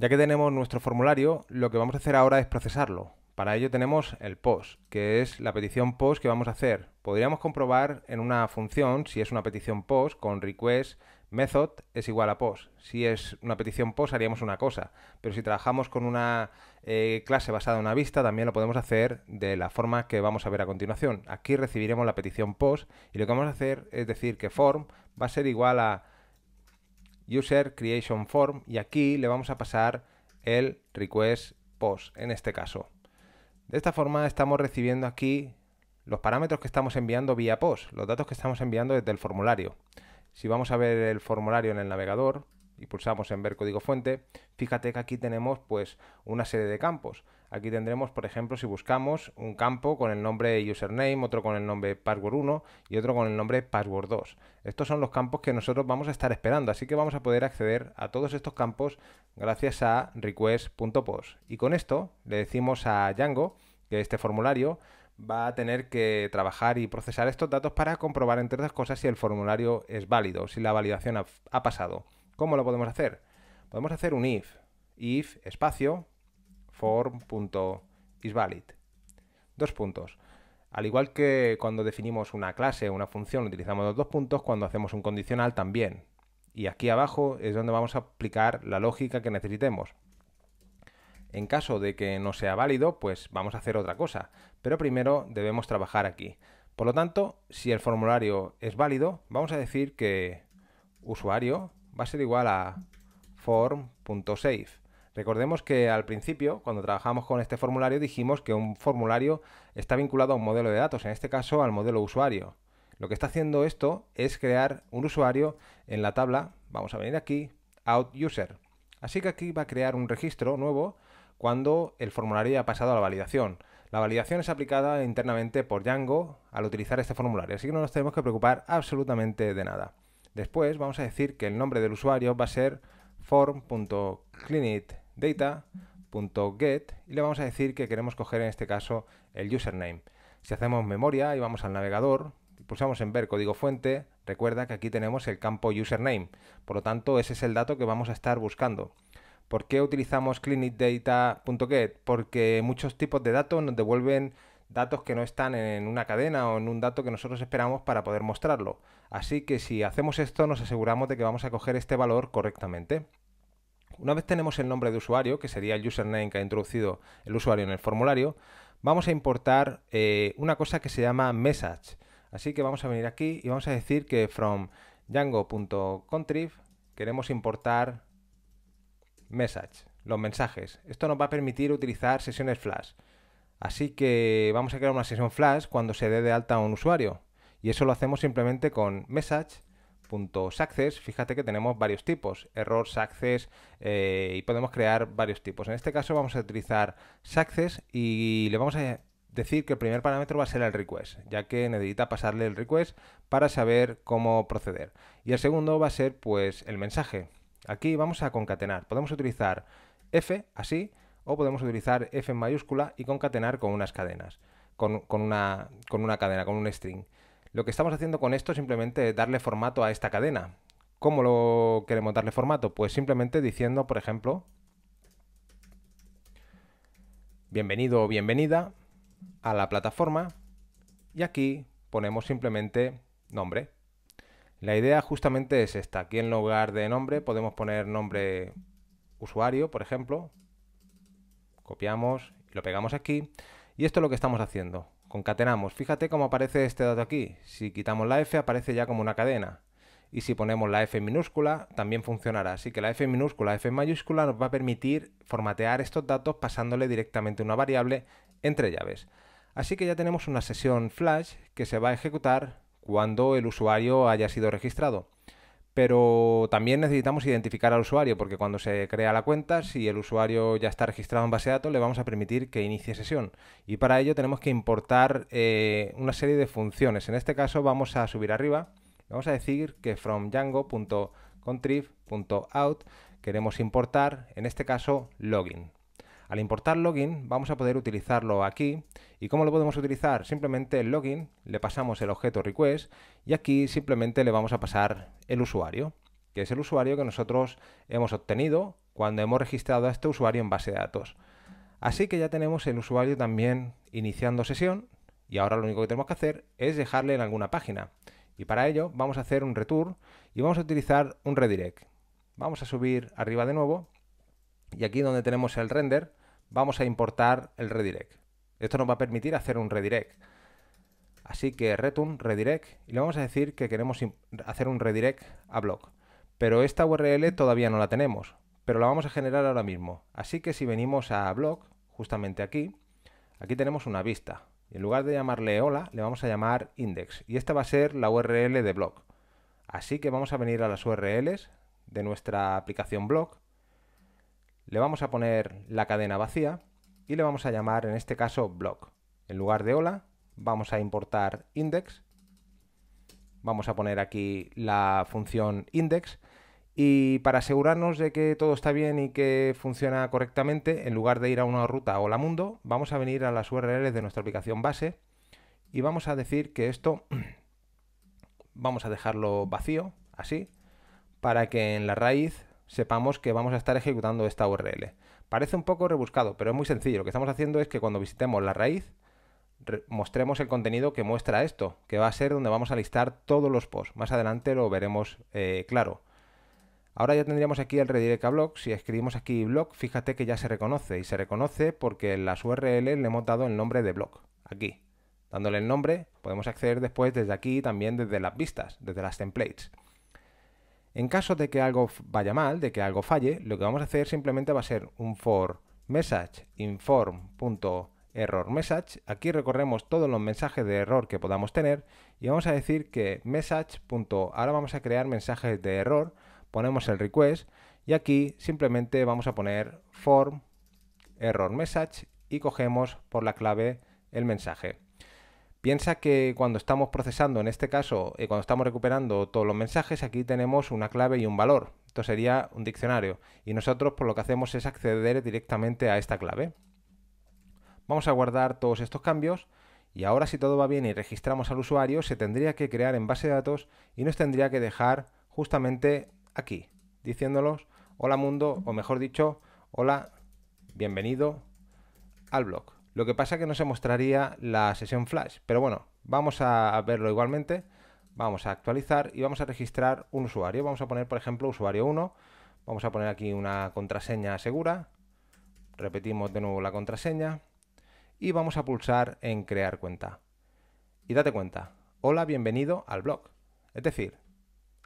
Ya que tenemos nuestro formulario, lo que vamos a hacer ahora es procesarlo. Para ello tenemos el post, que es la petición post que vamos a hacer. Podríamos comprobar en una función si es una petición post con request method es igual a post. Si es una petición post haríamos una cosa, pero si trabajamos con una eh, clase basada en una vista también lo podemos hacer de la forma que vamos a ver a continuación. Aquí recibiremos la petición post y lo que vamos a hacer es decir que form va a ser igual a user creation form y aquí le vamos a pasar el request post en este caso. De esta forma estamos recibiendo aquí los parámetros que estamos enviando vía post, los datos que estamos enviando desde el formulario. Si vamos a ver el formulario en el navegador y pulsamos en ver código fuente, fíjate que aquí tenemos pues una serie de campos. Aquí tendremos, por ejemplo, si buscamos un campo con el nombre username, otro con el nombre password1 y otro con el nombre password2. Estos son los campos que nosotros vamos a estar esperando, así que vamos a poder acceder a todos estos campos gracias a request.post. Y con esto le decimos a Django que este formulario va a tener que trabajar y procesar estos datos para comprobar, entre otras cosas, si el formulario es válido, si la validación ha, ha pasado. ¿Cómo lo podemos hacer? Podemos hacer un if, if espacio form.isValid. Dos puntos. Al igual que cuando definimos una clase o una función utilizamos los dos puntos, cuando hacemos un condicional también. Y aquí abajo es donde vamos a aplicar la lógica que necesitemos. En caso de que no sea válido, pues vamos a hacer otra cosa. Pero primero debemos trabajar aquí. Por lo tanto, si el formulario es válido, vamos a decir que usuario va a ser igual a form.save. Recordemos que al principio, cuando trabajamos con este formulario, dijimos que un formulario está vinculado a un modelo de datos, en este caso al modelo usuario. Lo que está haciendo esto es crear un usuario en la tabla, vamos a venir aquí, outUser. Así que aquí va a crear un registro nuevo cuando el formulario ha pasado a la validación. La validación es aplicada internamente por Django al utilizar este formulario, así que no nos tenemos que preocupar absolutamente de nada. Después vamos a decir que el nombre del usuario va a ser form.cleanit data.get y le vamos a decir que queremos coger en este caso el username. Si hacemos memoria y vamos al navegador, pulsamos en ver código fuente, recuerda que aquí tenemos el campo username, por lo tanto ese es el dato que vamos a estar buscando. ¿Por qué utilizamos cleanitdata.get? Porque muchos tipos de datos nos devuelven datos que no están en una cadena o en un dato que nosotros esperamos para poder mostrarlo. Así que si hacemos esto nos aseguramos de que vamos a coger este valor correctamente. Una vez tenemos el nombre de usuario, que sería el username que ha introducido el usuario en el formulario, vamos a importar eh, una cosa que se llama message. Así que vamos a venir aquí y vamos a decir que from django.contrib queremos importar message, los mensajes. Esto nos va a permitir utilizar sesiones flash. Así que vamos a crear una sesión flash cuando se dé de alta a un usuario. Y eso lo hacemos simplemente con message .success, fíjate que tenemos varios tipos, error, success, eh, y podemos crear varios tipos. En este caso vamos a utilizar success y le vamos a decir que el primer parámetro va a ser el request, ya que necesita pasarle el request para saber cómo proceder. Y el segundo va a ser pues el mensaje. Aquí vamos a concatenar. Podemos utilizar f así o podemos utilizar f en mayúscula y concatenar con unas cadenas, con, una, con una cadena, con un string. Lo que estamos haciendo con esto es simplemente darle formato a esta cadena. ¿Cómo lo queremos darle formato? Pues simplemente diciendo, por ejemplo, bienvenido o bienvenida a la plataforma y aquí ponemos simplemente nombre. La idea justamente es esta. Aquí en lugar de nombre podemos poner nombre usuario, por ejemplo. Copiamos y lo pegamos aquí. Y esto es lo que estamos haciendo. Concatenamos. Fíjate cómo aparece este dato aquí. Si quitamos la F aparece ya como una cadena. Y si ponemos la F minúscula también funcionará. Así que la F minúscula, F mayúscula nos va a permitir formatear estos datos pasándole directamente una variable entre llaves. Así que ya tenemos una sesión flash que se va a ejecutar cuando el usuario haya sido registrado pero también necesitamos identificar al usuario porque cuando se crea la cuenta, si el usuario ya está registrado en base de datos, le vamos a permitir que inicie sesión. Y para ello tenemos que importar eh, una serie de funciones. En este caso vamos a subir arriba, vamos a decir que from django.contrib.out queremos importar, en este caso, login. Al importar login vamos a poder utilizarlo aquí. ¿Y cómo lo podemos utilizar? Simplemente el login, le pasamos el objeto request y aquí simplemente le vamos a pasar el usuario, que es el usuario que nosotros hemos obtenido cuando hemos registrado a este usuario en base de datos. Así que ya tenemos el usuario también iniciando sesión y ahora lo único que tenemos que hacer es dejarle en alguna página. Y para ello vamos a hacer un return y vamos a utilizar un redirect. Vamos a subir arriba de nuevo y aquí donde tenemos el render vamos a importar el redirect. Esto nos va a permitir hacer un redirect. Así que return redirect y le vamos a decir que queremos hacer un redirect a blog. Pero esta URL todavía no la tenemos, pero la vamos a generar ahora mismo. Así que si venimos a blog, justamente aquí, aquí tenemos una vista. En lugar de llamarle hola, le vamos a llamar index. Y esta va a ser la URL de blog. Así que vamos a venir a las URLs de nuestra aplicación blog. Le vamos a poner la cadena vacía y le vamos a llamar en este caso blog. En lugar de hola, vamos a importar index. Vamos a poner aquí la función index y para asegurarnos de que todo está bien y que funciona correctamente, en lugar de ir a una ruta o la mundo, vamos a venir a las URLs de nuestra aplicación base y vamos a decir que esto vamos a dejarlo vacío, así, para que en la raíz sepamos que vamos a estar ejecutando esta URL. Parece un poco rebuscado, pero es muy sencillo. Lo que estamos haciendo es que cuando visitemos la raíz, mostremos el contenido que muestra esto, que va a ser donde vamos a listar todos los posts. Más adelante lo veremos eh, claro. Ahora ya tendríamos aquí el redirect a blog. Si escribimos aquí blog, fíjate que ya se reconoce. Y se reconoce porque en las URL le hemos dado el nombre de blog. Aquí. Dándole el nombre, podemos acceder después desde aquí también desde las vistas, desde las templates. En caso de que algo vaya mal, de que algo falle, lo que vamos a hacer simplemente va a ser un for message inform.errorMessage. Aquí recorremos todos los mensajes de error que podamos tener y vamos a decir que message. Ahora vamos a crear mensajes de error ponemos el request y aquí simplemente vamos a poner form error message y cogemos por la clave el mensaje. Piensa que cuando estamos procesando, en este caso, eh, cuando estamos recuperando todos los mensajes, aquí tenemos una clave y un valor. Esto sería un diccionario. Y nosotros por lo que hacemos es acceder directamente a esta clave. Vamos a guardar todos estos cambios y ahora si todo va bien y registramos al usuario, se tendría que crear en base de datos y nos tendría que dejar justamente aquí, diciéndolos hola mundo, o mejor dicho, hola, bienvenido al blog. Lo que pasa es que no se mostraría la sesión flash, pero bueno, vamos a verlo igualmente. Vamos a actualizar y vamos a registrar un usuario. Vamos a poner, por ejemplo, usuario 1. Vamos a poner aquí una contraseña segura. Repetimos de nuevo la contraseña. Y vamos a pulsar en crear cuenta. Y date cuenta, hola, bienvenido al blog. Es decir,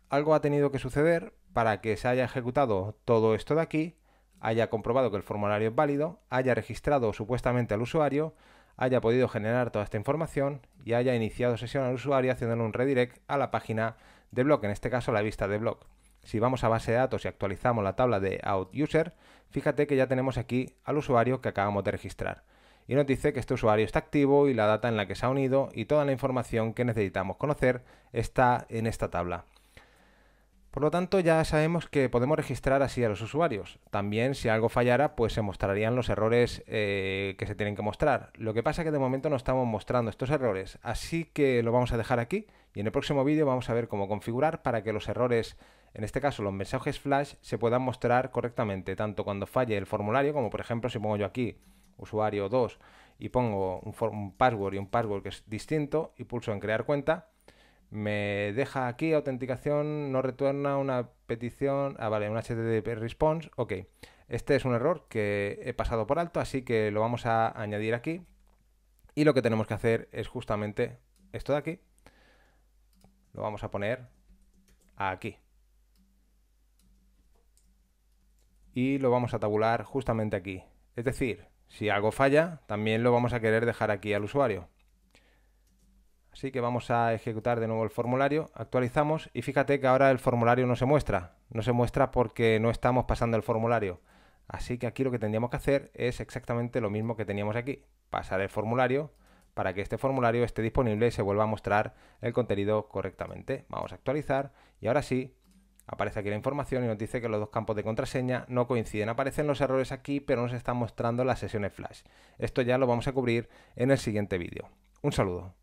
algo ha tenido que suceder para que se haya ejecutado todo esto de aquí, haya comprobado que el formulario es válido, haya registrado supuestamente al usuario, haya podido generar toda esta información y haya iniciado sesión al usuario haciéndole un redirect a la página de blog, en este caso la vista de blog. Si vamos a base de datos y actualizamos la tabla de OutUser, fíjate que ya tenemos aquí al usuario que acabamos de registrar. Y nos dice que este usuario está activo y la data en la que se ha unido y toda la información que necesitamos conocer está en esta tabla. Por lo tanto, ya sabemos que podemos registrar así a los usuarios. También, si algo fallara, pues se mostrarían los errores eh, que se tienen que mostrar. Lo que pasa es que de momento no estamos mostrando estos errores, así que lo vamos a dejar aquí y en el próximo vídeo vamos a ver cómo configurar para que los errores, en este caso los mensajes flash, se puedan mostrar correctamente, tanto cuando falle el formulario, como por ejemplo si pongo yo aquí usuario 2 y pongo un, un password y un password que es distinto y pulso en crear cuenta, me deja aquí autenticación, no retorna una petición, ah vale, un HTTP response, ok. Este es un error que he pasado por alto, así que lo vamos a añadir aquí. Y lo que tenemos que hacer es justamente esto de aquí. Lo vamos a poner aquí. Y lo vamos a tabular justamente aquí. Es decir, si algo falla, también lo vamos a querer dejar aquí al usuario. Así que vamos a ejecutar de nuevo el formulario, actualizamos y fíjate que ahora el formulario no se muestra. No se muestra porque no estamos pasando el formulario. Así que aquí lo que tendríamos que hacer es exactamente lo mismo que teníamos aquí. Pasar el formulario para que este formulario esté disponible y se vuelva a mostrar el contenido correctamente. Vamos a actualizar y ahora sí aparece aquí la información y nos dice que los dos campos de contraseña no coinciden. Aparecen los errores aquí pero nos están mostrando las sesiones flash. Esto ya lo vamos a cubrir en el siguiente vídeo. Un saludo.